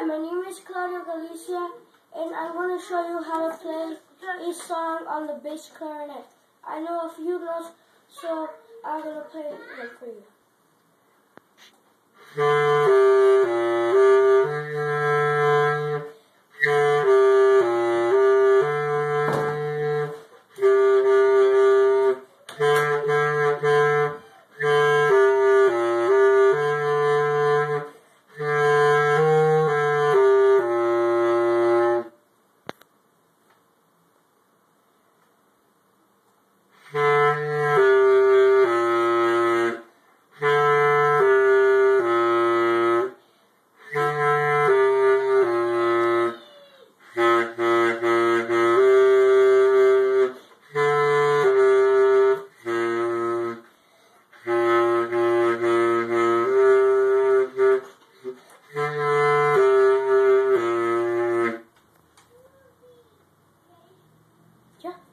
Hi, my name is Claudio Galicia, and I'm going to show you how to play a song on the bass clarinet. I know a few notes, so I'm going to play them for you. Yeah.